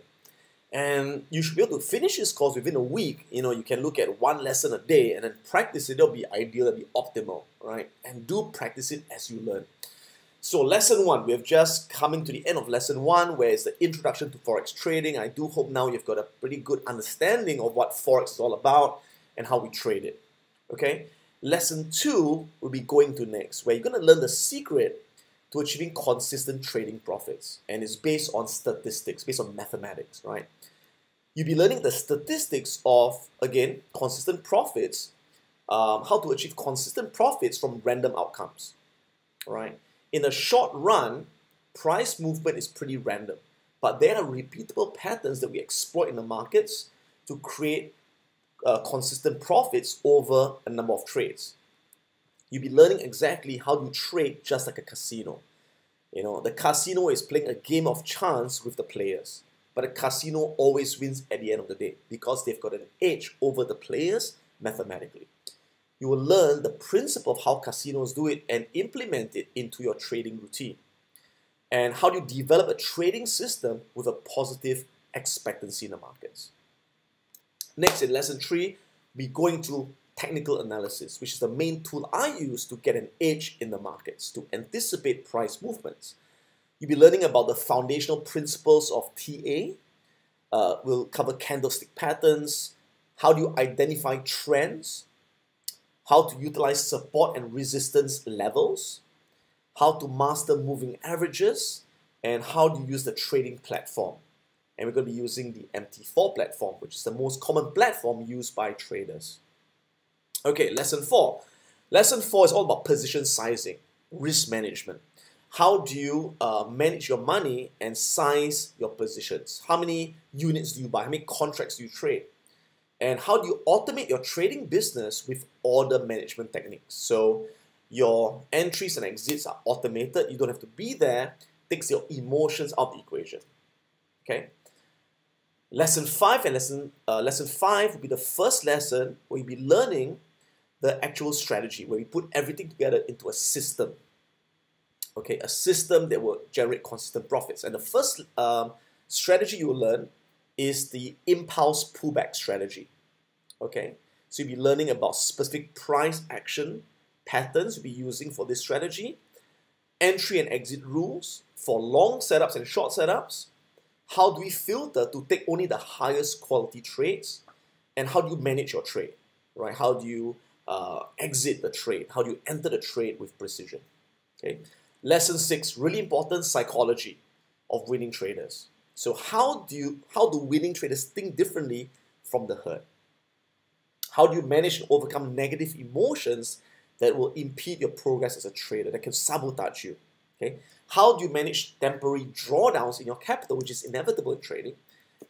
And you should be able to finish this course within a week. You know, you can look at one lesson a day and then practice it. It'll be ideal, it'll be optimal, right? And do practice it as you learn. So lesson one, we have just coming to the end of lesson one, where it's the introduction to forex trading. I do hope now you've got a pretty good understanding of what forex is all about and how we trade it. Okay. Lesson two will be going to next, where you're going to learn the secret to achieving consistent trading profits, and it's based on statistics, based on mathematics, right? You'll be learning the statistics of, again, consistent profits, um, how to achieve consistent profits from random outcomes. Right? In a short run, price movement is pretty random, but there are repeatable patterns that we exploit in the markets to create uh, consistent profits over a number of trades. You'll be learning exactly how to trade just like a casino. You know, the casino is playing a game of chance with the players, but the casino always wins at the end of the day because they've got an edge over the players mathematically. You will learn the principle of how casinos do it and implement it into your trading routine. And how do you develop a trading system with a positive expectancy in the markets. Next, in lesson three, we're going to technical analysis, which is the main tool I use to get an edge in the markets, to anticipate price movements. You'll be learning about the foundational principles of TA. Uh, we'll cover candlestick patterns, how do you identify trends, how to utilize support and resistance levels, how to master moving averages, and how to use the trading platform. And we're going to be using the MT4 platform, which is the most common platform used by traders. Okay, lesson four. Lesson four is all about position sizing, risk management. How do you uh, manage your money and size your positions? How many units do you buy? How many contracts do you trade? And how do you automate your trading business with order management techniques? So your entries and exits are automated. You don't have to be there. Takes your emotions out of the equation. Okay. Lesson five and lesson uh, lesson five will be the first lesson where you'll be learning the actual strategy where we put everything together into a system. Okay, a system that will generate consistent profits. And the first um, strategy you will learn is the impulse pullback strategy. Okay, so you'll be learning about specific price action patterns you'll be using for this strategy, entry and exit rules for long setups and short setups, how do we filter to take only the highest quality trades, and how do you manage your trade, right? How do you uh, exit the trade? How do you enter the trade with precision? Okay. Lesson six, really important psychology of winning traders. So how do you how do winning traders think differently from the herd? How do you manage to overcome negative emotions that will impede your progress as a trader, that can sabotage you? Okay. How do you manage temporary drawdowns in your capital, which is inevitable in trading?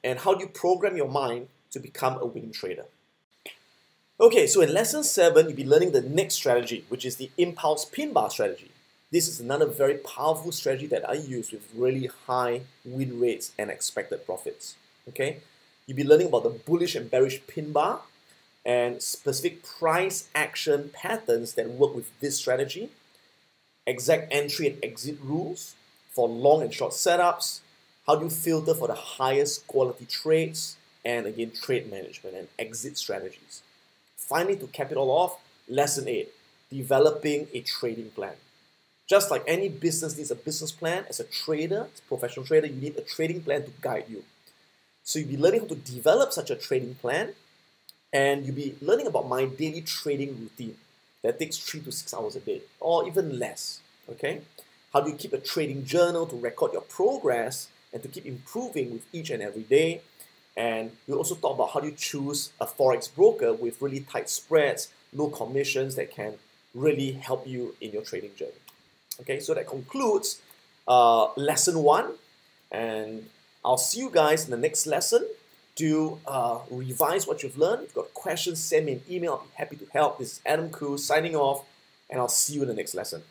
And how do you program your mind to become a winning trader? Okay, so in lesson 7, you'll be learning the next strategy, which is the impulse pin bar strategy. This is another very powerful strategy that I use with really high win rates and expected profits. Okay, you'll be learning about the bullish and bearish pin bar and specific price action patterns that work with this strategy, exact entry and exit rules for long and short setups, how do you filter for the highest quality trades, and again, trade management and exit strategies. Finally, to cap it all off, lesson eight, developing a trading plan. Just like any business needs a business plan, as a trader, as a professional trader, you need a trading plan to guide you. So you'll be learning how to develop such a trading plan, and you'll be learning about my daily trading routine that takes three to six hours a day, or even less. Okay? How do you keep a trading journal to record your progress and to keep improving with each and every day? And we'll also talk about how do you choose a forex broker with really tight spreads, low commissions that can really help you in your trading journey. Okay, so that concludes uh, lesson one, and I'll see you guys in the next lesson to uh, revise what you've learned. If you've got questions, send me an email. I'll be happy to help. This is Adam Khoo signing off, and I'll see you in the next lesson.